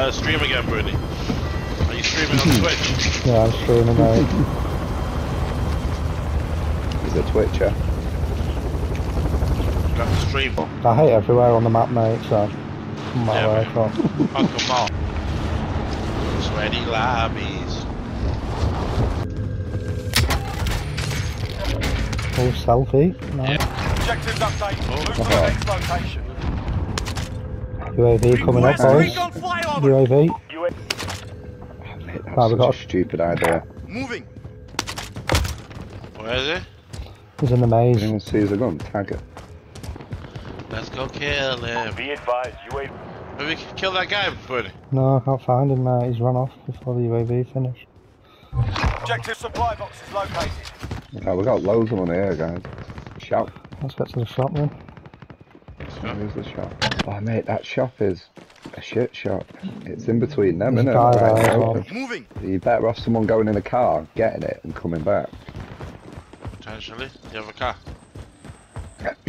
uh, stream again, Bruni? Are you streaming on Twitch? Yeah, I'm streaming, mate. He's a Twitcher. Got to stream. I hate everywhere on the map, mate, so... No matter Yeah, where I mate. come. Fuck them all. Sweaty lobbies. Oh, selfie? No. Yeah. Objectives update. Oh. Move to the next location. UAV coming up, boys. UAV. Oh, mate, that's Right, we such got- a stupid idea. Moving. Where is it? He's in the If maze. anyone sees a gun, tag it. Let's go kill him. Be advised, UAV. Maybe we can kill that guy, Bruni. No, I can't find him, mate. He's run off before the UAV finished. Objective supply box is located. Oh, we got loads of money here, guys. Shop. Let's get to the shop then. Where's the shop? Oh, mate, that shop is a shit shop. It's in between them, isn't it? Right, well. Moving. You better off someone going in a car, getting it, and coming back. Potentially. You have a car.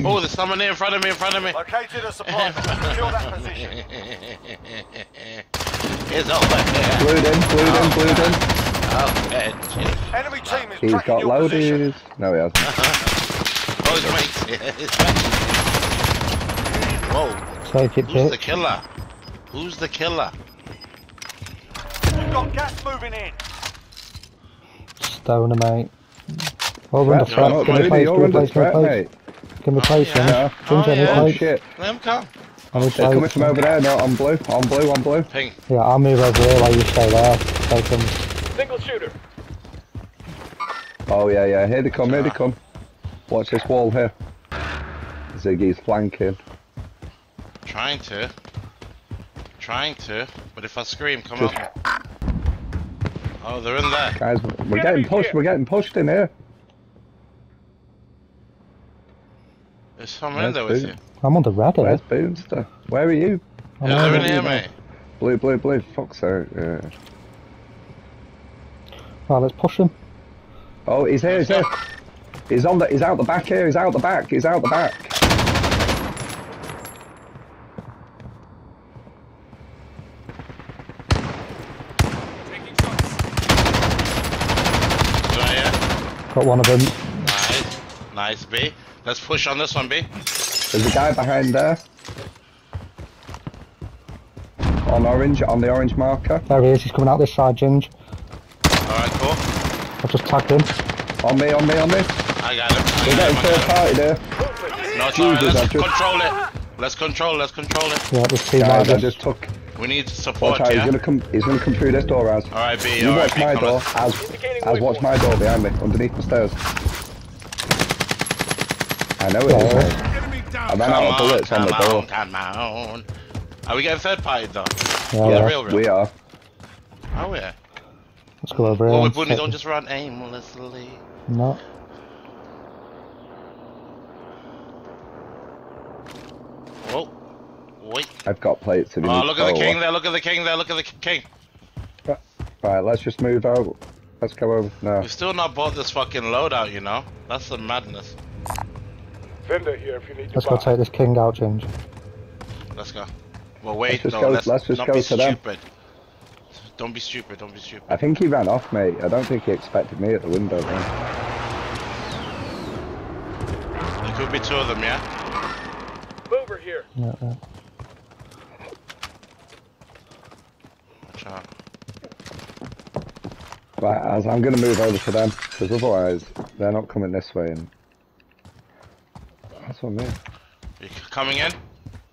Oh, there's someone here in front of me, in front of me. Located a supply box. Secure that position. it's over here. Blued in, blued in, blued in. Oh, man. Enemy team is He's tracking got your position. No, he hasn't. Oh, his mates. His mates. Whoa. Take it, Who's the killer? Who's the killer? You've got gas moving in. Stoner, mate. Over under Threat, threat. no, Give me Bluey, place, you're give me under place, give me threat, place. mate. Give me place, oh, yeah. Jim. Yeah. Jim, Oh, give me yeah. Oh, place. shit. Let him come. I need They're coming from over there. No, I'm blue, I'm blue, I'm blue. Ping. Yeah, I'll move over here while you stay there. Take him. Single shooter. Oh, yeah, yeah. Here they come, here they ah. come. Watch this wall here. Ziggy's flanking. Trying to. Trying to. But if I scream, come Just- up. Oh, they're in there. Guys, we're getting pushed, we're getting pushed in here. There's someone in there with Boom? you. I'm on the red. Where's Boomster? Where are you? I'm Yeah, they're in here, mate. Blue, blue, blue. Fuck's sake. Yeah. Right, let's push him. Oh, he's here, he's here. He's on the, he's out the back here, he's out the back, he's out the back. Right here. Got one of them. Nice. Nice, B. Let's push on this one, B. There's a guy behind there. On orange, on the orange marker. There he is. He's coming out this side, Ginge. Alright, cool. I've just tagged him. On me, on me, on me. I got him. I We're got getting third party there. No, it's alright. Let's just- control it. Let's control, let's control it. Yeah, there's two Guys, I just took. We need support, Watch out, he's gonna come. He's gonna come through this door, as. Alright, B. You Alright, watch B. my Come door, on. as. As watch my door behind me, underneath the stairs. I know it is. Yeah. mate. I ran out of bullets on come the door. come on. Are we getting third party though? Yeah, Yeah, yeah. real, real. We are. Oh, yeah. Let's go over here. Oh, and Bunny, take don't just run aimlessly. No. Whoa. Wait. I've got plates. If you Oh, look at the king there, look at the king there, look at the king. Right, let's just move out. Let's go over. No. Uh, We've still not bought this fucking loadout, you know? That's the madness. Vendor here if you need Let's go take this king out, Ginge. Let's go. Well, wait, just no, go- let's, let's just not go be to them. stupid. Don't be stupid, don't be stupid. I think he ran off, mate. I don't think he expected me at the window. Man. There could be two of them, yeah? Mover here. Yeah, yeah. Right, as I'm going to move over to them because otherwise they're not coming this way. And that's what I mean. You coming in?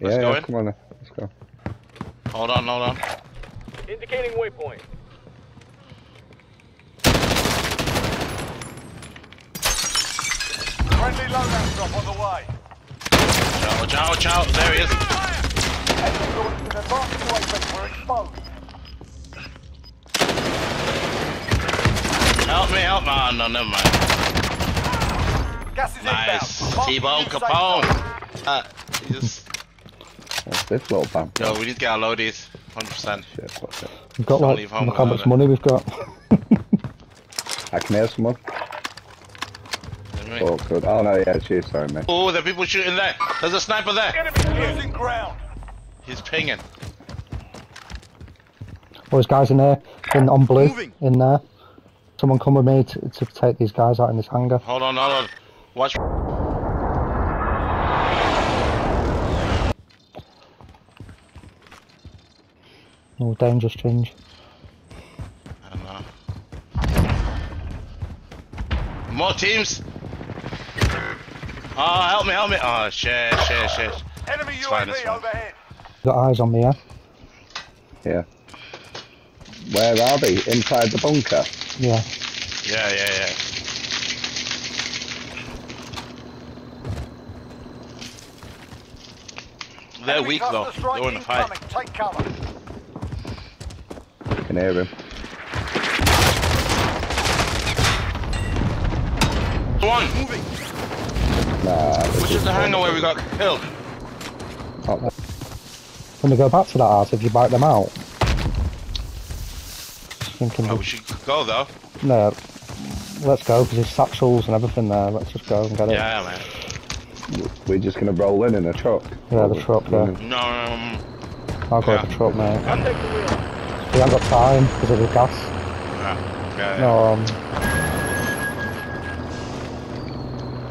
Let's yeah, go yeah, in. come on, let's go. Hold on, hold on. Indicating waypoint. Friendly loadout drop on the way. Ciao, ciao, ciao. There he is. Enemy launching an advanced UAV. We're exposed. Help me, help. Oh, no, never mind. Gas is Nice. T-Bone Capone. zone. Uh, he just... What's this little bump? Yo, we need to get our loadies. 100%. Shit, fuck it. We've got Don't like, leave home look how much it. money we've got. I can hear someone. Oh, good. Oh, no, yeah, it's you. Sorry, mate. Oh, there are people shooting there. There's a sniper there. Enemy losing ground. He's pinging. Oh, there's guys in there, in on blue, Moving. in there. Someone come with me to, to take these guys out in this hangar. Hold on, hold on. Watch. Oh, dangerous change. I don't know. More teams. Oh, help me, help me. Oh, shit, shit, shit. Enemy It's fine, it's UAV fine. overhead. Got eyes on me, yeah? Yeah. Where are they? Inside the bunker? Yeah. Yeah, yeah, yeah. They're weak though. cluster strike They're in the fight. incoming. Take cover. I can hear him. One. Moving. Nah, Which is the hangar where we got killed? not there. When we go back to that house, if you bite them out. Thinking, Oh, we should go though. no, let's go, because there's satchels and everything there. Let's just go and get it. Yeah, man. We're just gonna roll in in a truck. Yeah, the truck, yeah. Running. No, um, I'll go Yeah. with the truck, mate. I'll take the wheel. We haven't got time because of the gas. yeah, yeah, yeah. No, um,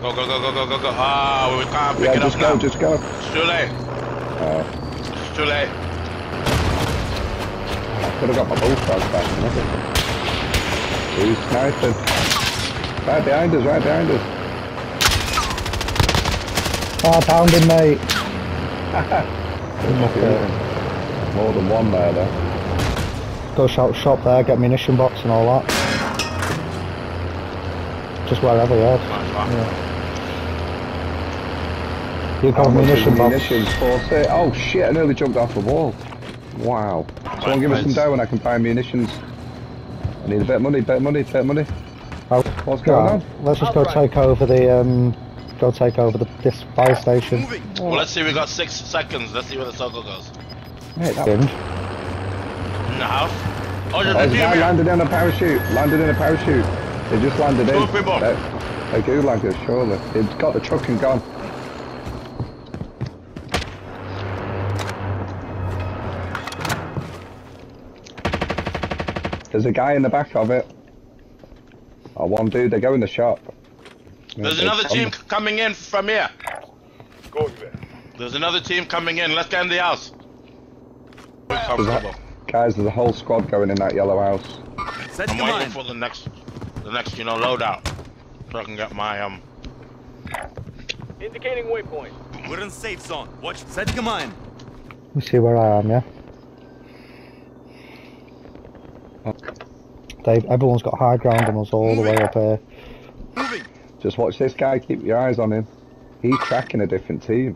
Go, go, go, go, go, go, go. Ah, we can't pick Yeah, it up go, now. just go. It's too late. Uh, It's too late. Could have got my bullfrog back. He's sniping. Right behind us, right behind us. ah, downed him, mate. Yeah. More than one there, though. Go shop, shop there, get munition box and all that. Just wherever, yeah. Fine, fine. yeah. You How got much munition box. munitions? Oh shit, I nearly jumped off the wall. Wow. Someone give us some thanks. dough and I can buy munitions. I need a bit of money, bit of money, bit of money. Oh, What's going right, on? Let's just go Outright. take over the, um, go take over the, this fire station. Moving. Well, let's see. We got six seconds. Let's see where the circle goes. Mate, that Binge. In the house. Oh, Oh, there's there's a a guy landed in a parachute. Landed in a parachute. They just landed in. Two people. They're, they're gulaggers, surely. They've got the truck and gone. There's a guy in the back of it. Oh, one dude, they go in the shop. There's another they- team coming in from here. Go there. There's another team coming in. Let's get in the house. There's a- Guys, there's a whole squad going in that yellow house. Set I'm waiting mine. for the next, the next, you know, loadout, so I can get my um. Indicating waypoint. We're in safe zone. Watch. Set the mine. Let me see where I am, yeah? Dave, everyone's got high ground on us all the way up here. Just watch this guy, keep your eyes on him. He's tracking a different team.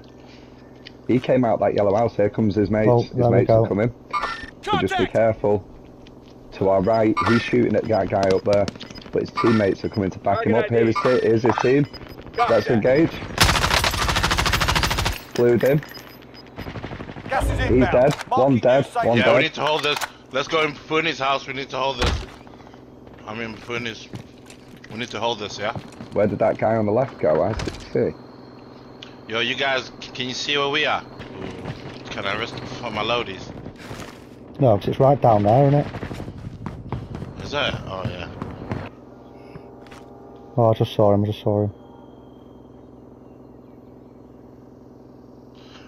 He came out that yellow house, here comes his mates. Oh, his mates are coming. So just be careful. To our right, he's shooting at that guy up there. But his teammates are coming to back him up. Here is it, here's his team. Let's engage. Flued in. Gas is He's dead. One dead. safe One Yeah, dead. we need to hold this. Let's go in Funi's house. We need to hold this. I mean, Funi's. We need to hold this, yeah. Where did that guy on the left go? I see. Yo, you guys, can you see where we are? Can I risk for my loadies? No, 'cause it's right down there, isn't it? Is that? Oh yeah. Oh, I just saw him, I just saw him.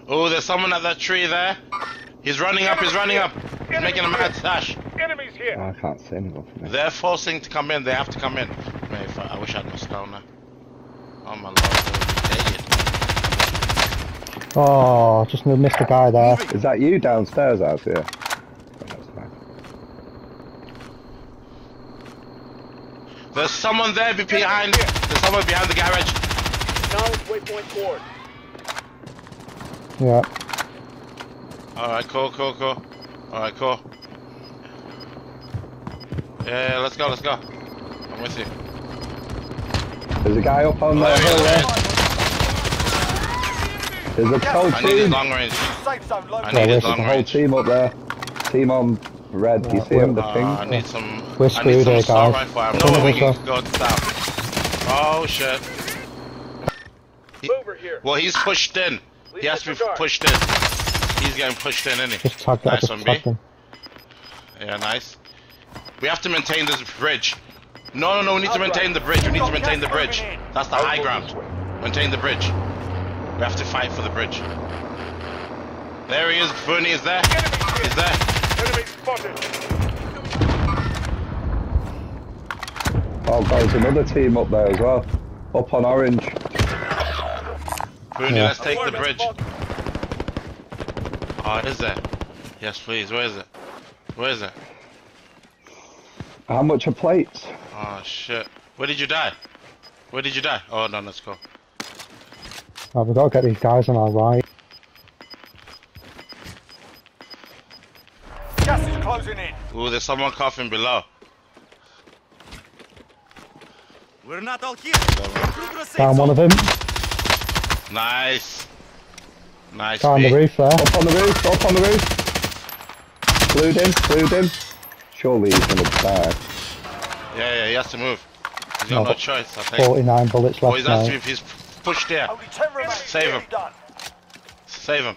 Oh, there's someone at that tree there. He's running up. He's running up. He's making a mad dash. Enemies here. Oh, I can't see anyone from here. They're forcing to come in. They have to come in. Mate, I, I wish I had my stone now. Oh my lord. they're. Oh, just missed a guy there. Is that you downstairs out here? That's fine. There's someone there be- behind. There's someone behind the garage. Knowledge waypoint forward. Yeah. Alright, cool, cool, cool. Alright, cool. Yeah, yeah, let's go, let's go. I'm with you. There's a guy up on Oh, the hill there. there he is. There's a whole I need his team. long range. Safe zone I need his There's long a whole range. team up there. Team on red. Do you see him? The well, ping. Uh, I need some. We're I screwed need some here, assault guys. rifle. I have no way we are- can go south. Oh shit. Mover here. Well, he's pushed in. He has to be disregard. pushed in. He's getting pushed in, isn't he? Just tag Nice one, B. him. Yeah, nice. We have to maintain this bridge. No, no, no, we need to maintain the bridge. We need to maintain the bridge. That's the high ground. Maintain the bridge. We have to fight for the bridge. There he is. Funny is there. He's there. Enemy spotted. Oh god, there's another team up there as well. Up on orange. Funny, Yeah. let's take the bridge. Oh, is there? Yes, please. Where is it? Where is it? How much are plates? Oh, shit. Where did you die? Where did you die? Oh, no, let's go. Uh, right, we've got to get these guys on our right. Gas is closing in. Ooh, there's someone coughing below. We're not all here. Through to Down one of them. Nice. Nice. Down the roof there. Up on the roof, up on the roof. Glued in, glued in. Surely he's gonna die. Yeah, yeah, he has to move. He's got No, no, choice, I think. 49 bullets left. Oh, left he's now. asking if he's pushed here. Only 10 remaining. Save him. Save him.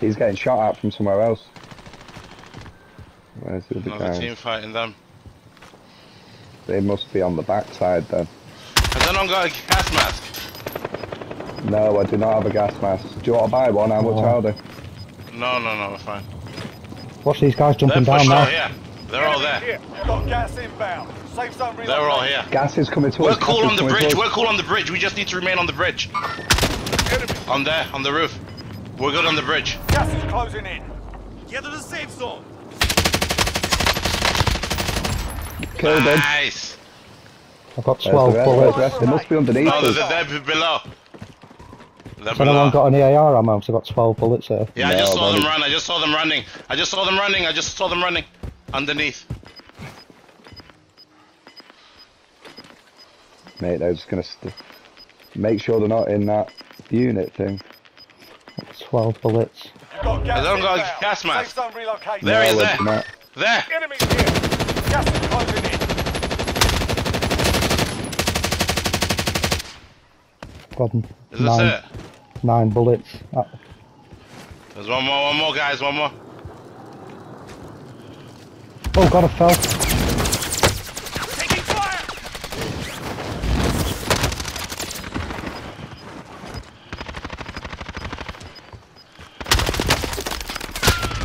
He's getting shot at from somewhere else. Where's the other Another guy? team fighting them. They must be on the backside then. Has anyone got a gas mask? No, I do not have a gas mask. Do you want to buy one? How much are they? No, no, no, we're fine. Watch these guys They're jumping down now. all here. They're all there. here. You've got gas inbound. Safe zone. They're all here. Gas is coming to We're us. cool on the bridge. us. We're cool on the bridge. We just need to remain on the bridge. Enemy. On there, on the roof. We're good on the bridge. Gas is closing in. Get to the safe zone. Killed him. Nice. I've got 12 the rest, bullets. the. They must be underneath No, us. they're, they're, they're below. They're Has anyone got any AR ammo? So I've got 12 bullets here. Yeah, I just No, saw them run. I just saw them running. I just saw them running. I just saw them running. Underneath. Mate, they're just gonna st- make sure they're not in that unit thing. 12 bullets. You've got gas Has anyone got a gas mask? Zone relocated. There he is no, there. it's. There. Enemies here. Gas is closing in. Got Is this nine, it? Nine bullets. Uh, There's one more, one more, guys. One more. Oh god, I fell. Taking fire.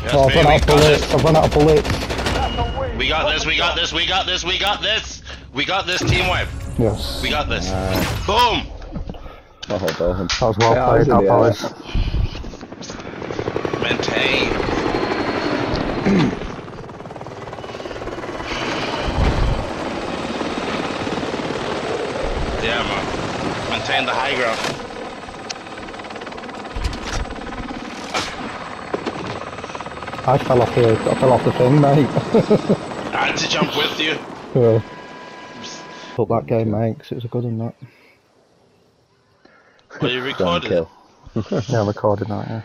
Yes, Oh, I've run out of got bullets. this. I've run out of bullets. That's a win. We got this. We got this. We got this. We got this. We got this. Team wipe. Yes. We got this. Boom. Oh, hold on. That was well Yeah, I played, that the air. Maintain. yeah, man. Maintain the high ground. I fell off the, I fell off the thing, mate. I had to jump with you. yeah. Up that game, mate, 'cause it was a good one, that. Well, you Don't recorded it. kill. Yeah, I recorded that, yeah.